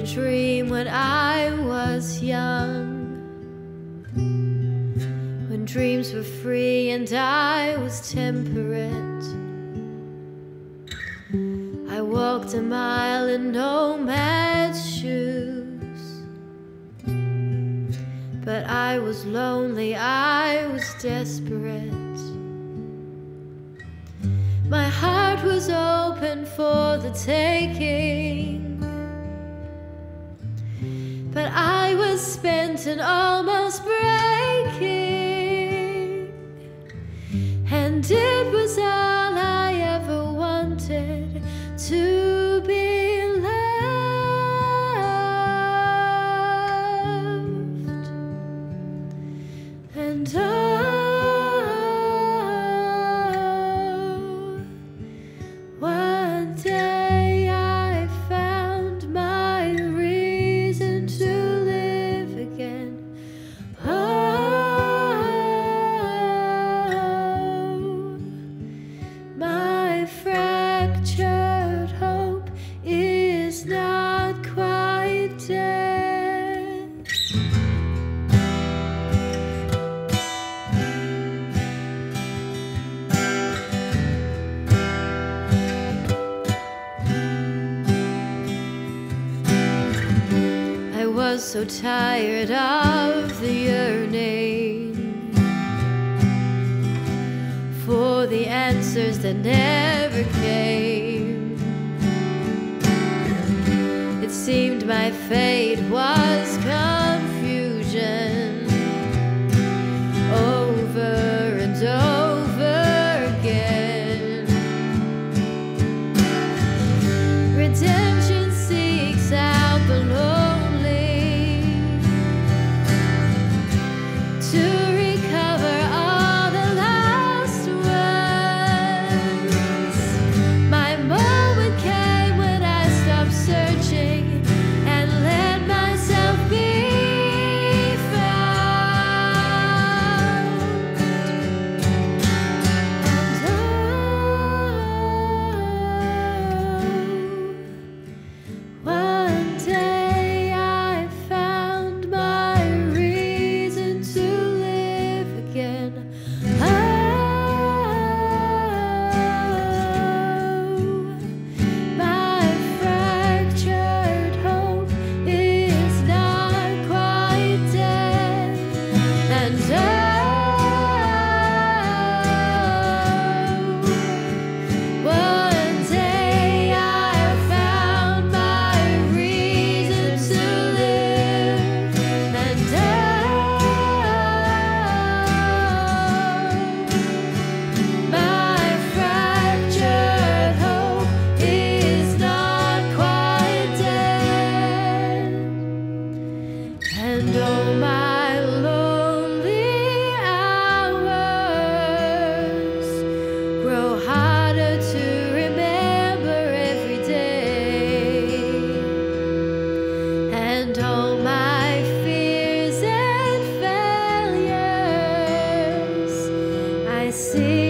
a dream when I was young. When dreams were free and I was temperate. I walked a mile in nomad's shoes. But I was lonely, I was desperate. My heart was open for the taking. But I was spent and almost breaking. So tired of the yearning for the answers that never came. It seemed my fate was confusion. see.